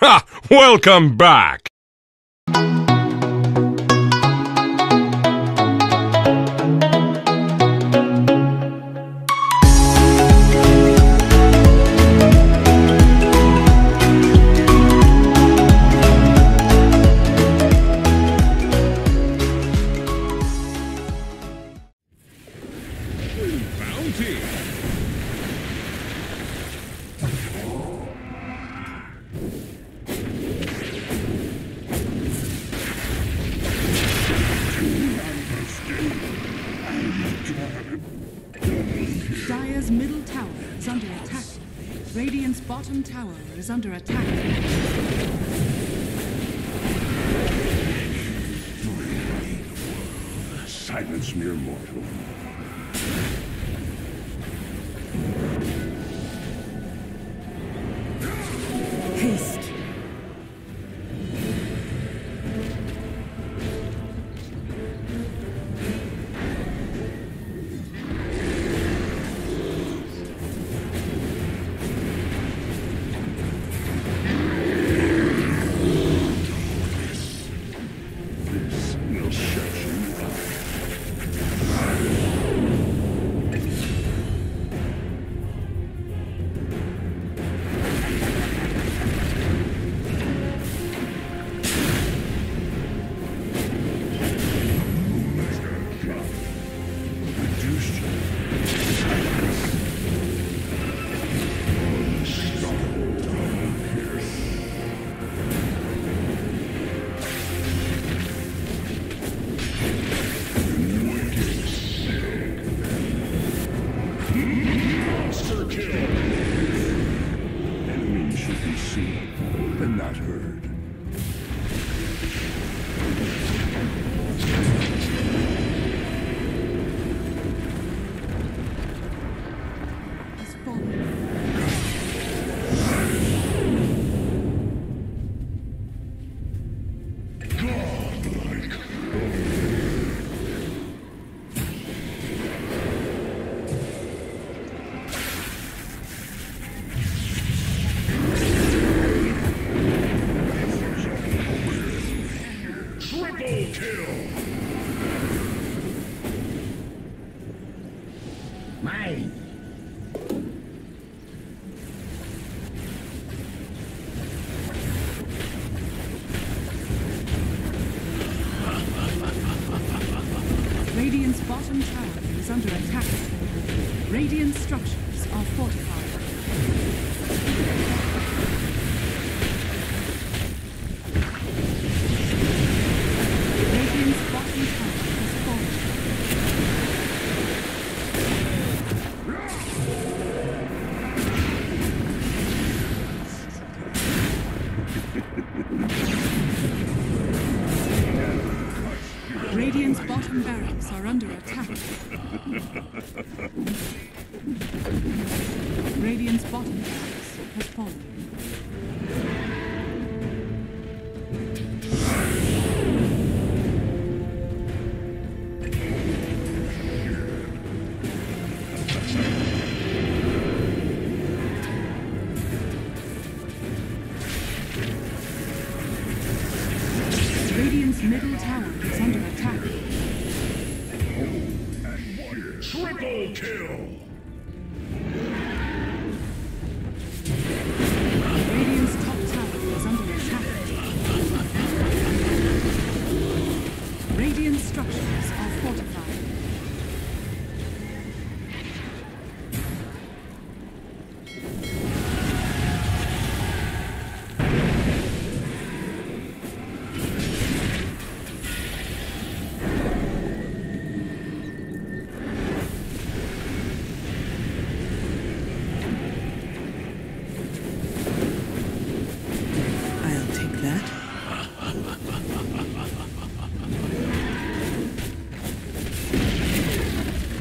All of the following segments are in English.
Ha! Welcome back! Radiant's bottom tower is under attack. Silence mere mortal. Be seen and not heard. Kill! Mine. Radiant's bottom tower is under attack. Radiant structures are fortified. Radiant's bottom has fallen. Middle tower is under attack. Kill!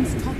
Radiant's top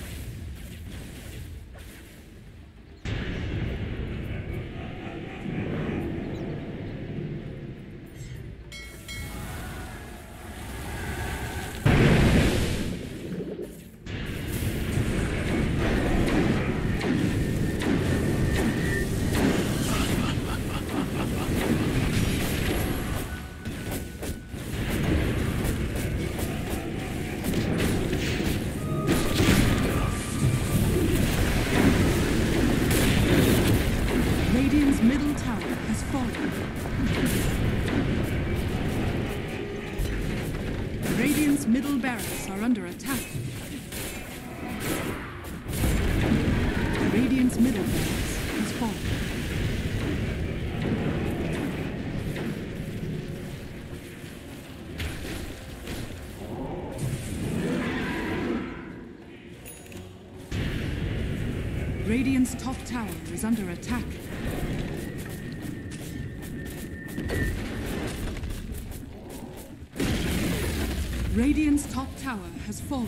Middle tower has fallen. Radiant's middle barracks are under attack. Radiant's middle barracks has fallen. Radiant's top tower is under attack. Radiant's top tower has fallen.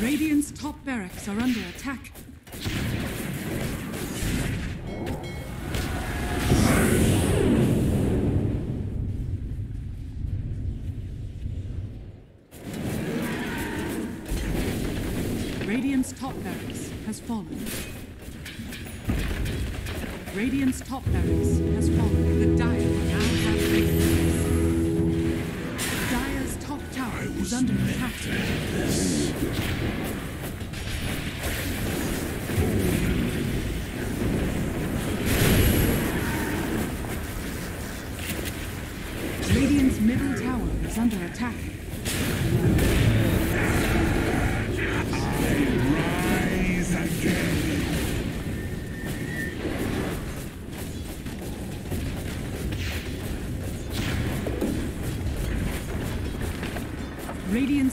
Radiant's top barracks are under attack. Radiant's top barracks has fallen. Radiant's top barracks has fallen. The Dire now have Radiant. Dire's top tower is under attack. Radiant's middle tower is under attack.